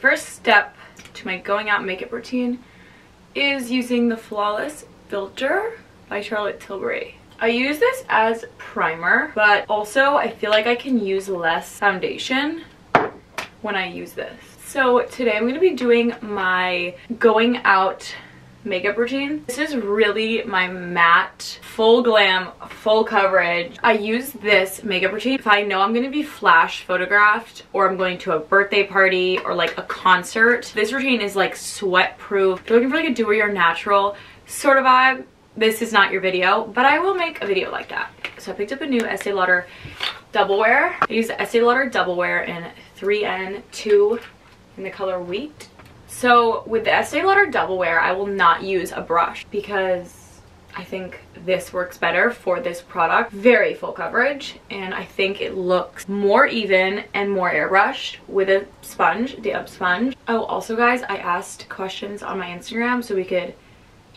first step to my going out makeup routine is using the Flawless Filter by Charlotte Tilbury. I use this as primer, but also I feel like I can use less foundation when I use this. So today I'm going to be doing my going out makeup routine. This is really my matte, full glam, full coverage. I use this makeup routine if I know I'm going to be flash photographed or I'm going to a birthday party or like a concert. This routine is like sweat proof. If you're looking for like a do it your natural sort of vibe, this is not your video, but I will make a video like that. So I picked up a new Estee Lauder Double Wear. I use Estee Lauder Double Wear in 3N2 in the color Wheat. So with the Estee Lauder Double Wear, I will not use a brush because I think this works better for this product. Very full coverage and I think it looks more even and more airbrushed with a sponge, the up sponge. Oh, also guys, I asked questions on my Instagram so we could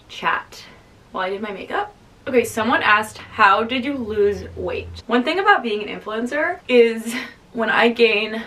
chat while I did my makeup. Okay, someone asked, how did you lose weight? One thing about being an influencer is when I gain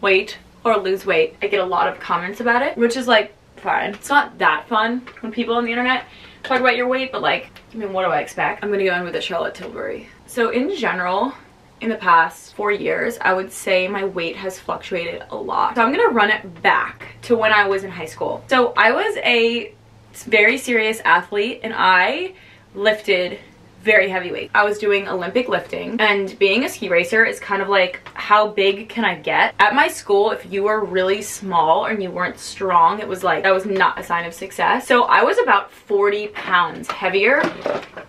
weight or lose weight, I get a lot of comments about it, which is like, fine. It's not that fun when people on the internet talk about your weight, but like, I mean, what do I expect? I'm gonna go in with a Charlotte Tilbury. So in general, in the past four years, I would say my weight has fluctuated a lot. So I'm gonna run it back to when I was in high school. So I was a very serious athlete and I lifted very heavyweight. I was doing Olympic lifting and being a ski racer is kind of like how big can I get? At my school, if you were really small and you weren't strong, it was like that was not a sign of success. So I was about 40 pounds heavier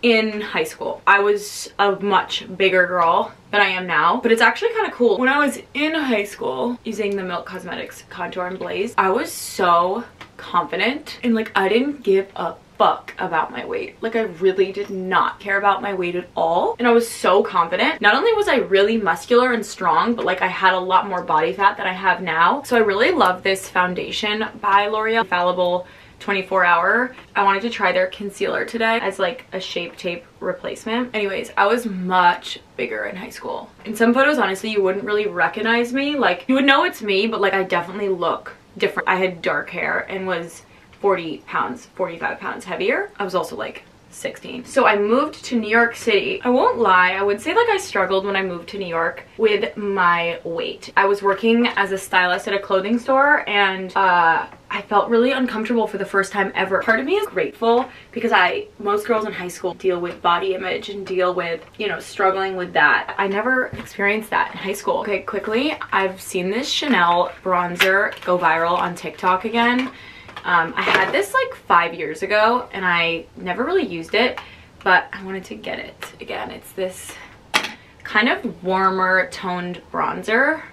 in high school. I was a much bigger girl than I am now, but it's actually kind of cool. When I was in high school using the Milk Cosmetics Contour and Blaze, I was so confident and like I didn't give a fuck about my weight. Like I really did not care about my weight at all. And I was so confident. Not only was I really muscular and strong, but like I had a lot more body fat than I have now. So I really love this foundation by L'Oreal Infallible 24 hour. I wanted to try their concealer today as like a shape tape replacement. Anyways, I was much bigger in high school. In some photos, honestly, you wouldn't really recognize me. Like you would know it's me, but like I definitely look different. I had dark hair and was 40 pounds, 45 pounds heavier. I was also like 16. So I moved to New York City. I won't lie, I would say like I struggled when I moved to New York with my weight. I was working as a stylist at a clothing store and uh, I felt really uncomfortable for the first time ever. Part of me is grateful because I, most girls in high school deal with body image and deal with, you know, struggling with that. I never experienced that in high school. Okay, quickly, I've seen this Chanel bronzer go viral on TikTok again um, I had this like five years ago and I never really used it, but I wanted to get it again. It's this kind of warmer toned bronzer.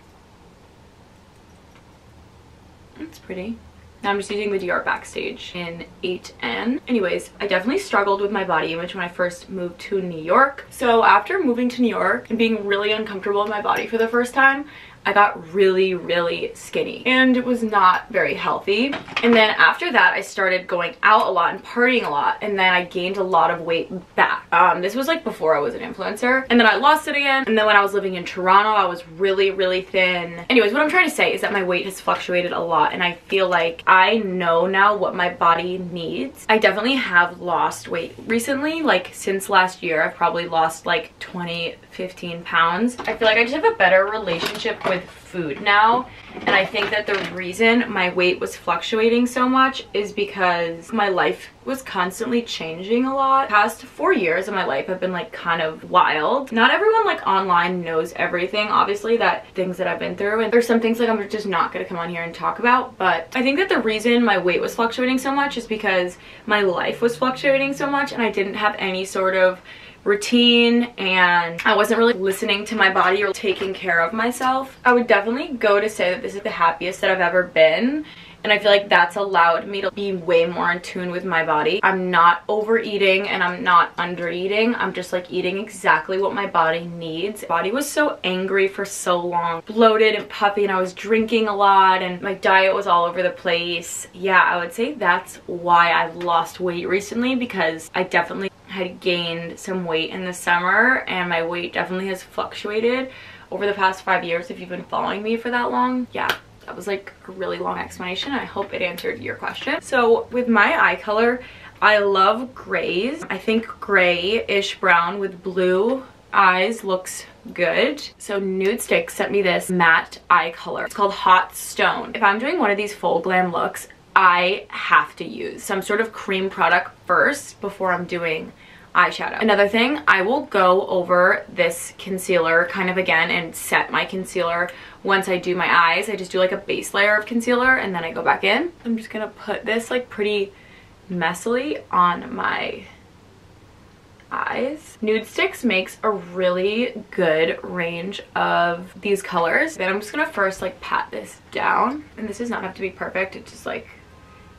It's pretty. Now I'm just using the Dior Backstage in 8N. Anyways, I definitely struggled with my body image when I first moved to New York. So after moving to New York and being really uncomfortable with my body for the first time, I got really, really skinny and it was not very healthy. And then after that, I started going out a lot and partying a lot. And then I gained a lot of weight back. Um, this was like before I was an influencer. And then I lost it again. And then when I was living in Toronto, I was really, really thin. Anyways, what I'm trying to say is that my weight has fluctuated a lot. And I feel like I know now what my body needs. I definitely have lost weight recently. Like since last year, I've probably lost like 20, 15 pounds. I feel like I just have a better relationship with food now and I think that the reason my weight was fluctuating so much is because my life was constantly changing a lot. The past four years of my life have been like kind of wild. Not everyone like online knows everything, obviously, that things that I've been through. And there's some things like I'm just not gonna come on here and talk about. But I think that the reason my weight was fluctuating so much is because my life was fluctuating so much and I didn't have any sort of routine and I wasn't really listening to my body or taking care of myself. I would definitely go to say that this is the happiest that I've ever been and I feel like that's allowed me to be way more in tune with my body. I'm not overeating and I'm not undereating. I'm just like eating exactly what my body needs. My body was so angry for so long, bloated and puffy and I was drinking a lot and my diet was all over the place. Yeah, I would say that's why I've lost weight recently because I definitely had gained some weight in the summer and my weight definitely has fluctuated over the past five years if you've been following me for that long. Yeah, That was like a really long explanation. I hope it answered your question. So with my eye color, I love grays. I think grayish brown with blue eyes looks good. So Nudestix sent me this matte eye color. It's called Hot Stone. If I'm doing one of these full glam looks, I have to use some sort of cream product first before I'm doing eyeshadow. Another thing, I will go over this concealer kind of again and set my concealer once I do my eyes. I just do like a base layer of concealer and then I go back in. I'm just gonna put this like pretty messily on my eyes. Nudestix makes a really good range of these colors. Then I'm just gonna first like pat this down. And this does not have to be perfect. It's just like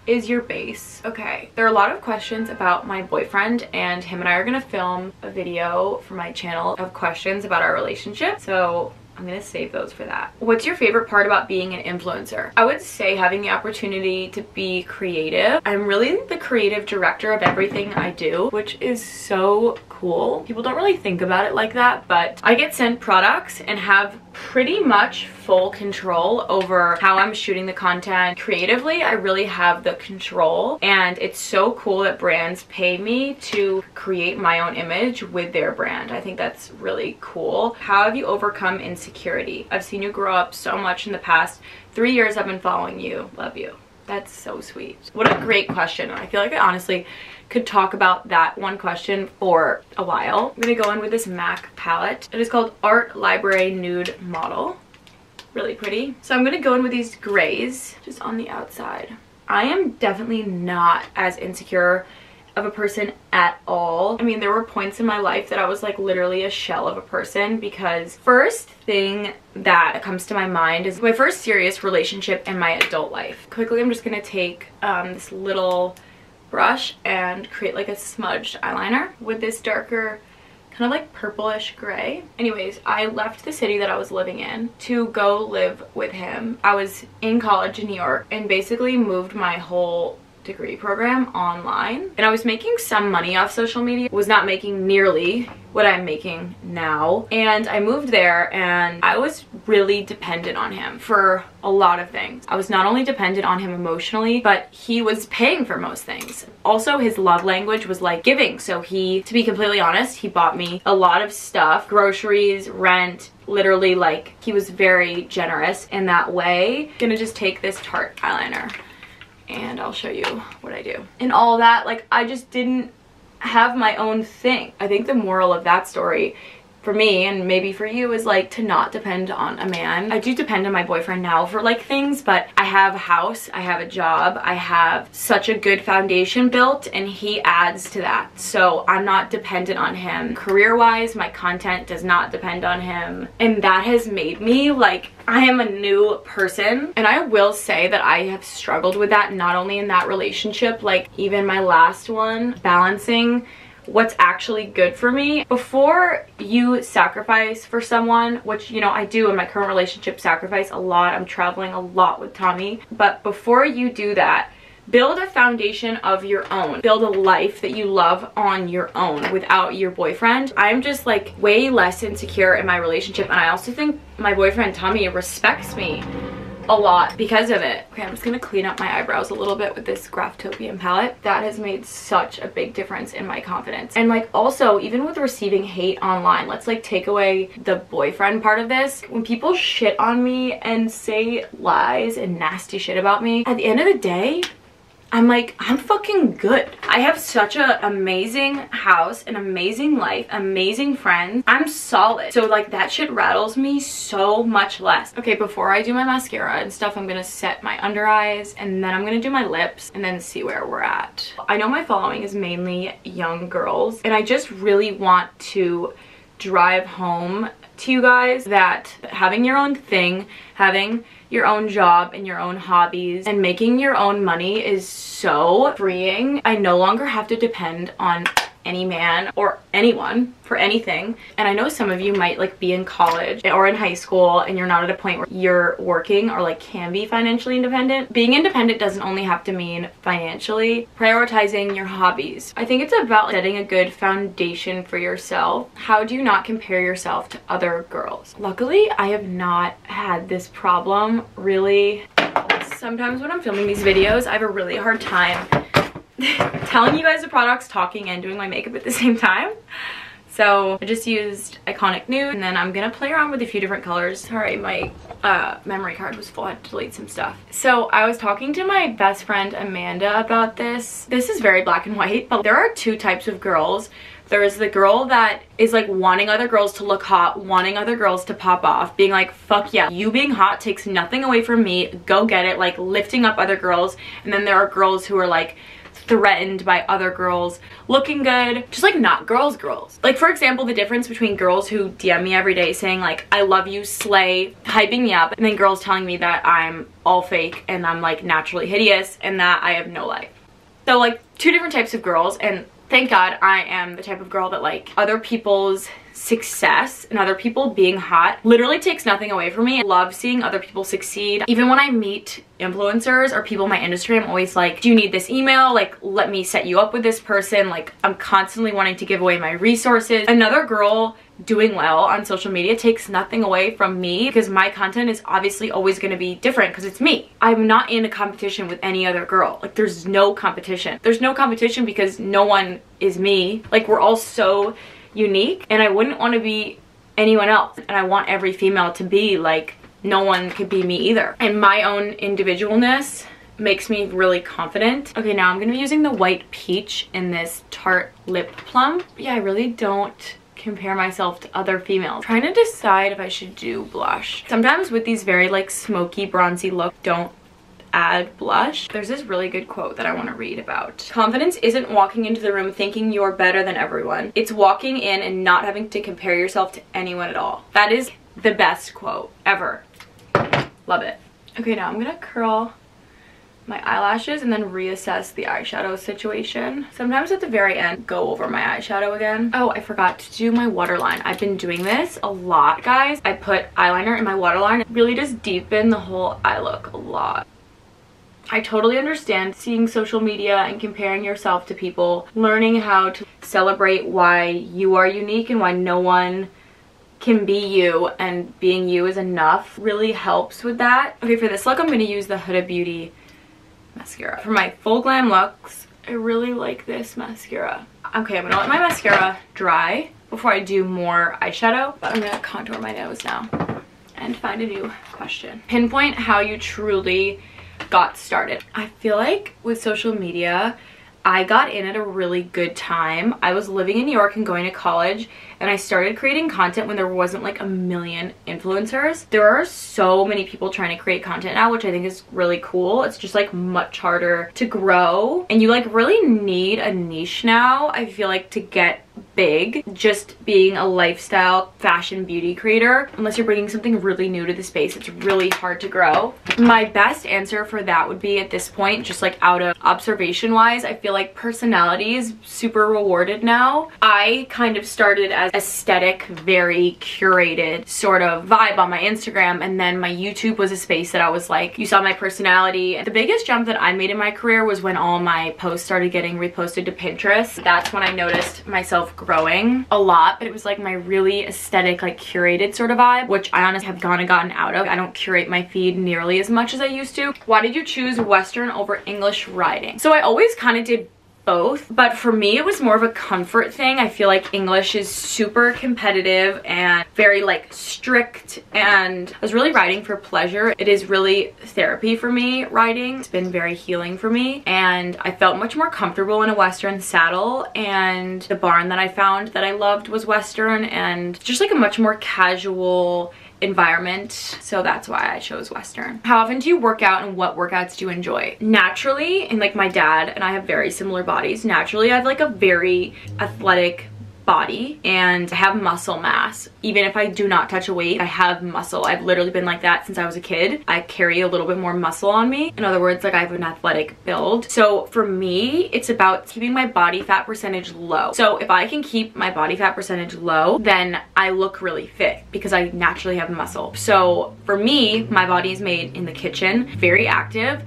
is your base. Okay, there are a lot of questions about my boyfriend and him and I are gonna film a video for my channel of questions about our relationship. So I'm gonna save those for that. What's your favorite part about being an influencer? I would say having the opportunity to be creative. I'm really the creative director of everything I do, which is so cool. People don't really think about it like that, but I get sent products and have pretty much full control over how I'm shooting the content. Creatively, I really have the control and it's so cool that brands pay me to create my own image with their brand. I think that's really cool. How have you overcome insecurity? I've seen you grow up so much in the past three years I've been following you. Love you. That's so sweet. What a great question. I feel like I honestly could talk about that one question for a while. I'm gonna go in with this MAC palette. It is called Art Library Nude Model. Really pretty. So I'm gonna go in with these grays just on the outside. I am definitely not as insecure of a person at all. I mean, there were points in my life that I was like literally a shell of a person because first thing that comes to my mind is my first serious relationship in my adult life. Quickly, I'm just gonna take um, this little brush and create like a smudged eyeliner with this darker kind of like purplish gray. Anyways, I left the city that I was living in to go live with him. I was in college in New York and basically moved my whole degree program online and I was making some money off social media was not making nearly what I'm making now and I moved there and I was really dependent on him for a lot of things. I was not only dependent on him emotionally but he was paying for most things. Also his love language was like giving so he to be completely honest he bought me a lot of stuff groceries rent literally like he was very generous in that way. Gonna just take this Tarte eyeliner and I'll show you what I do. And all that, like I just didn't have my own thing. I think the moral of that story for me and maybe for you is like to not depend on a man. I do depend on my boyfriend now for like things, but I have a house, I have a job, I have such a good foundation built and he adds to that. So I'm not dependent on him. Career-wise, my content does not depend on him. And that has made me like, I am a new person. And I will say that I have struggled with that not only in that relationship, like even my last one, balancing what's actually good for me. Before you sacrifice for someone, which, you know, I do in my current relationship, sacrifice a lot. I'm traveling a lot with Tommy. But before you do that, build a foundation of your own build a life that you love on your own without your boyfriend i'm just like way less insecure in my relationship and i also think my boyfriend tommy respects me a lot because of it. Okay, I'm just gonna clean up my eyebrows a little bit with this Graftobian palette. That has made such a big difference in my confidence. And like also, even with receiving hate online, let's like take away the boyfriend part of this. When people shit on me and say lies and nasty shit about me, at the end of the day, I'm like, I'm fucking good. I have such an amazing house, an amazing life, amazing friends. I'm solid. So like that shit rattles me so much less. Okay, before I do my mascara and stuff, I'm gonna set my under eyes and then I'm gonna do my lips and then see where we're at. I know my following is mainly young girls and I just really want to drive home to you guys that having your own thing, having your own job and your own hobbies and making your own money is so freeing. I no longer have to depend on any man or anyone for anything. And I know some of you might like be in college or in high school and you're not at a point where you're working or like can be financially independent. Being independent doesn't only have to mean financially. Prioritizing your hobbies. I think it's about setting a good foundation for yourself. How do you not compare yourself to other girls? Luckily, I have not had this problem really. Sometimes when I'm filming these videos, I have a really hard time telling you guys the products, talking, and doing my makeup at the same time. So I just used Iconic Nude and then I'm gonna play around with a few different colors. Sorry, my uh, memory card was full. I had to delete some stuff. So I was talking to my best friend Amanda about this. This is very black and white, but there are two types of girls. There's the girl that is like wanting other girls to look hot, wanting other girls to pop off, being like, fuck yeah, you being hot takes nothing away from me, go get it, like lifting up other girls. And then there are girls who are like, threatened by other girls looking good just like not girls girls. Like for example the difference between girls who dm me every day saying like i love you slay hyping me up and then girls telling me that i'm all fake and i'm like naturally hideous and that i have no life. So like two different types of girls and thank god i am the type of girl that like other people's success and other people being hot literally takes nothing away from me. I love seeing other people succeed. Even when I meet influencers or people in my industry, I'm always like, do you need this email? Like, let me set you up with this person. Like, I'm constantly wanting to give away my resources. Another girl doing well on social media takes nothing away from me because my content is obviously always going to be different because it's me. I'm not in a competition with any other girl. Like there's no competition. There's no competition because no one is me. Like we're all so unique and I wouldn't want to be anyone else. And I want every female to be like no one could be me either. And my own individualness makes me really confident. Okay, now I'm going to be using the white peach in this Tarte Lip Plum. Yeah, I really don't compare myself to other females. I'm trying to decide if I should do blush. Sometimes with these very like smoky bronzy look, don't add blush. There's this really good quote that I want to read about. Confidence isn't walking into the room thinking you're better than everyone. It's walking in and not having to compare yourself to anyone at all. That is the best quote ever. Love it. Okay, now I'm gonna curl my eyelashes and then reassess the eyeshadow situation. Sometimes at the very end, go over my eyeshadow again. Oh, I forgot to do my waterline. I've been doing this a lot, guys. I put eyeliner in my waterline. It really just deepen the whole eye look a lot. I totally understand seeing social media and comparing yourself to people, learning how to celebrate why you are unique and why no one can be you and being you is enough really helps with that. Okay, for this look, I'm going to use the Huda Beauty mascara. For my full glam looks, I really like this mascara. Okay, I'm going to let my mascara dry before I do more eyeshadow, but I'm going to contour my nose now and find a new question. Pinpoint how you truly got started. I feel like with social media, I got in at a really good time. I was living in New York and going to college and I started creating content when there wasn't like a million influencers. There are so many people trying to create content now, which I think is really cool. It's just like much harder to grow and you like really need a niche now, I feel like to get big just being a lifestyle fashion beauty creator unless you're bringing something really new to the space it's really hard to grow my best answer for that would be at this point just like out of observation wise i feel like personality is super rewarded now i kind of started as aesthetic very curated sort of vibe on my instagram and then my youtube was a space that i was like you saw my personality the biggest jump that i made in my career was when all my posts started getting reposted to pinterest that's when i noticed myself growing a lot, but it was like my really aesthetic, like curated sort of vibe, which I honestly have gone and gotten out of. I don't curate my feed nearly as much as I used to. Why did you choose Western over English riding? So I always kind of did both but for me it was more of a comfort thing. I feel like english is super competitive and very like strict and i was really riding for pleasure. It is really therapy for me riding. It's been very healing for me and i felt much more comfortable in a western saddle and the barn that i found that i loved was western and just like a much more casual environment so that's why I chose Western. How often do you work out and what workouts do you enjoy? Naturally, and like my dad and I have very similar bodies, naturally I have like a very athletic body and I have muscle mass. Even if I do not touch a weight, I have muscle. I've literally been like that since I was a kid. I carry a little bit more muscle on me. In other words, like I have an athletic build. So for me, it's about keeping my body fat percentage low. So if I can keep my body fat percentage low, then I look really fit because I naturally have muscle. So for me, my body is made in the kitchen, very active.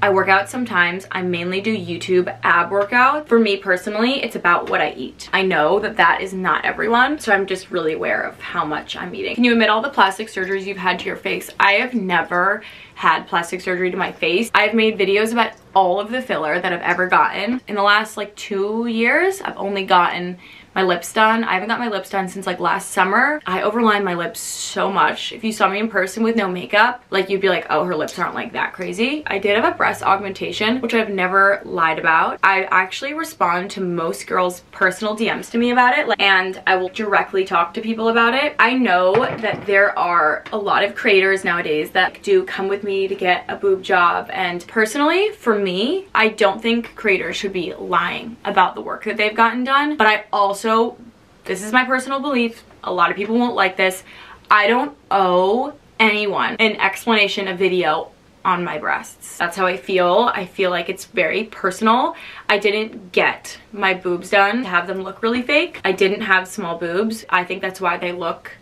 I work out sometimes. I mainly do YouTube ab workout. For me personally, it's about what I eat. I know that that is not everyone, so I'm just really aware of how much I'm eating. Can you admit all the plastic surgeries you've had to your face? I have never had plastic surgery to my face. I've made videos about all of the filler that I've ever gotten. In the last like two years, I've only gotten my lips done. I haven't got my lips done since like last summer. I overline my lips so much. If you saw me in person with no makeup, like you'd be like, oh, her lips aren't like that crazy. I did have a breast augmentation, which I've never lied about. I actually respond to most girls' personal DMs to me about it, and I will directly talk to people about it. I know that there are a lot of creators nowadays that do come with me to get a boob job, and personally, for me, I don't think creators should be lying about the work that they've gotten done, but I also also, this is my personal belief, a lot of people won't like this, I don't owe anyone an explanation, a video on my breasts. That's how I feel. I feel like it's very personal. I didn't get my boobs done to have them look really fake. I didn't have small boobs. I think that's why they look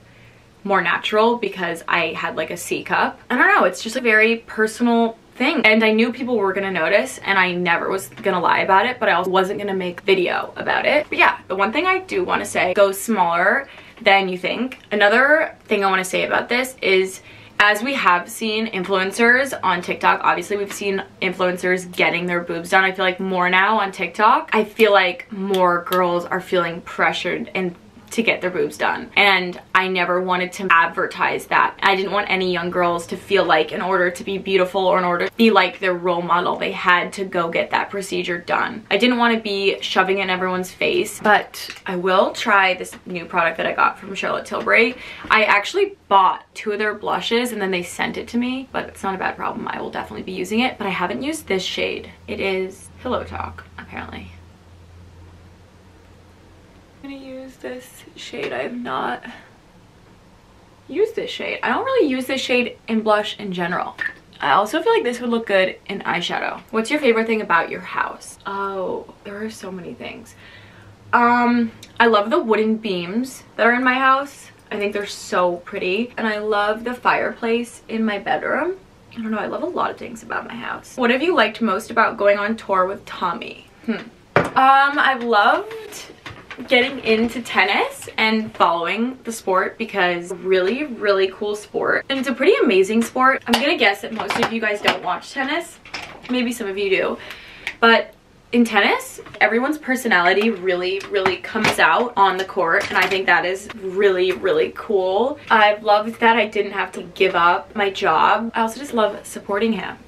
more natural because I had like a C cup. I don't know, it's just a very personal thing. And I knew people were gonna notice and I never was gonna lie about it, but I also wasn't gonna make video about it. But yeah, the one thing I do wanna say, go smaller than you think. Another thing I wanna say about this is as we have seen influencers on TikTok, obviously we've seen influencers getting their boobs done. I feel like more now on TikTok. I feel like more girls are feeling pressured and to get their boobs done. And I never wanted to advertise that. I didn't want any young girls to feel like in order to be beautiful or in order to be like their role model, they had to go get that procedure done. I didn't want to be shoving it in everyone's face, but I will try this new product that I got from Charlotte Tilbury. I actually bought two of their blushes and then they sent it to me, but it's not a bad problem. I will definitely be using it, but I haven't used this shade. It is Pillow Talk, apparently gonna use this shade. I have not used this shade. I don't really use this shade in blush in general. I also feel like this would look good in eyeshadow. What's your favorite thing about your house? Oh, there are so many things. Um, I love the wooden beams that are in my house. I think they're so pretty. And I love the fireplace in my bedroom. I don't know, I love a lot of things about my house. What have you liked most about going on tour with Tommy? Hmm. Um, I've loved getting into tennis and following the sport because really, really cool sport. And it's a pretty amazing sport. I'm gonna guess that most of you guys don't watch tennis. Maybe some of you do. But in tennis, everyone's personality really, really comes out on the court, and I think that is really, really cool. I've loved that I didn't have to give up my job. I also just love supporting him.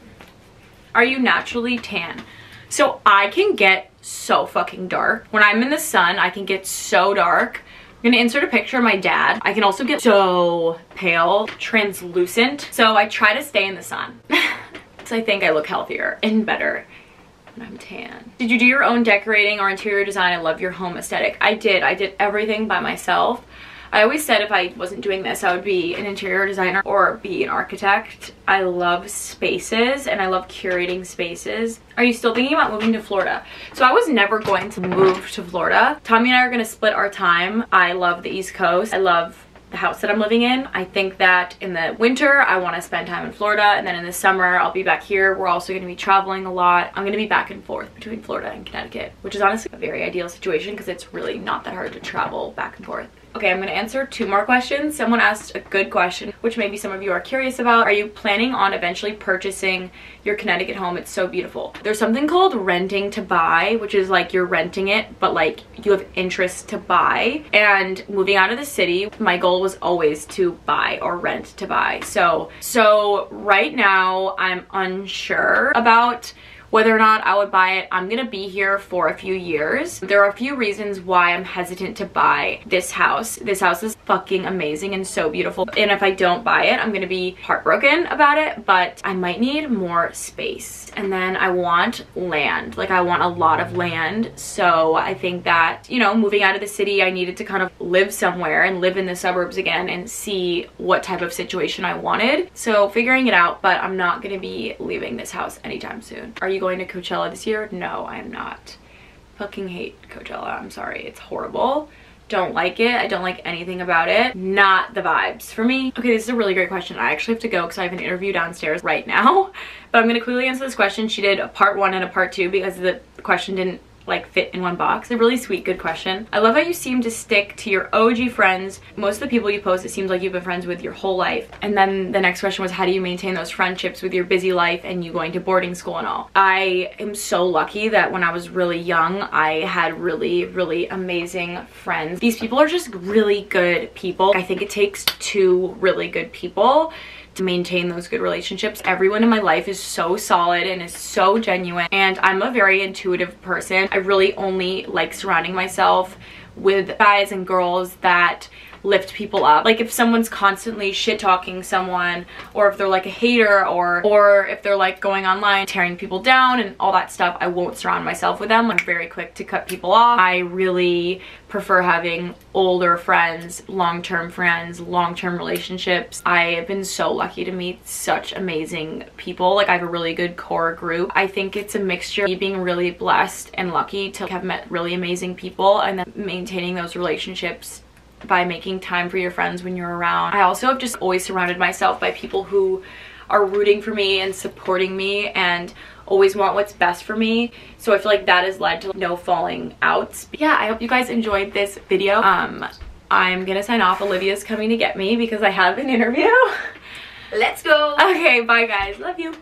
Are you naturally tan? So I can get so fucking dark. When I'm in the sun, I can get so dark. I'm gonna insert a picture of my dad. I can also get so pale, translucent. So I try to stay in the sun. so I think I look healthier and better when I'm tan. Did you do your own decorating or interior design? I love your home aesthetic. I did. I did everything by myself. I always said if I wasn't doing this, I would be an interior designer or be an architect. I love spaces and I love curating spaces. Are you still thinking about moving to Florida? So I was never going to move to Florida. Tommy and I are going to split our time. I love the East Coast. I love the house that I'm living in. I think that in the winter, I want to spend time in Florida, and then in the summer, I'll be back here. We're also going to be traveling a lot. I'm going to be back and forth between Florida and Connecticut, which is honestly a very ideal situation because it's really not that hard to travel back and forth. Okay, I'm gonna answer two more questions. Someone asked a good question, which maybe some of you are curious about. Are you planning on eventually purchasing your Connecticut home? It's so beautiful. There's something called renting to buy, which is like you're renting it, but like you have interest to buy. And moving out of the city, my goal was always to buy or rent to buy. So, so right now I'm unsure about whether or not I would buy it. I'm gonna be here for a few years. There are a few reasons why I'm hesitant to buy this house. This house is fucking amazing and so beautiful. And if I don't buy it, I'm gonna be heartbroken about it, but I might need more space. And then I want land. Like I want a lot of land. So I think that, you know, moving out of the city, I needed to kind of live somewhere and live in the suburbs again and see what type of situation I wanted. So figuring it out, but I'm not gonna be leaving this house anytime soon. Are you going to Coachella this year? No, I am not. Fucking hate Coachella. I'm sorry. It's horrible don't like it. I don't like anything about it. Not the vibes for me. Okay, this is a really great question. I actually have to go because I have an interview downstairs right now. But I'm going to quickly answer this question. She did a part one and a part two because the question didn't like fit in one box? A really sweet, good question. I love how you seem to stick to your OG friends. Most of the people you post, it seems like you've been friends with your whole life. And then the next question was, how do you maintain those friendships with your busy life and you going to boarding school and all? I am so lucky that when I was really young, I had really, really amazing friends. These people are just really good people. I think it takes two really good people to maintain those good relationships. Everyone in my life is so solid and is so genuine and I'm a very intuitive person. I really only like surrounding myself with guys and girls that lift people up. Like if someone's constantly shit talking someone or if they're like a hater or or if they're like going online tearing people down and all that stuff, I won't surround myself with them. I'm very quick to cut people off. I really prefer having older friends, long-term friends, long-term relationships. I have been so lucky to meet such amazing people. Like I have a really good core group. I think it's a mixture of being really blessed and lucky to have met really amazing people and then maintaining those relationships by making time for your friends when you're around. I also have just always surrounded myself by people who are rooting for me and supporting me and always want what's best for me. So I feel like that has led to no falling outs. But yeah, I hope you guys enjoyed this video. Um, I'm gonna sign off. Olivia's coming to get me because I have an interview. Let's go. Okay, bye guys. Love you.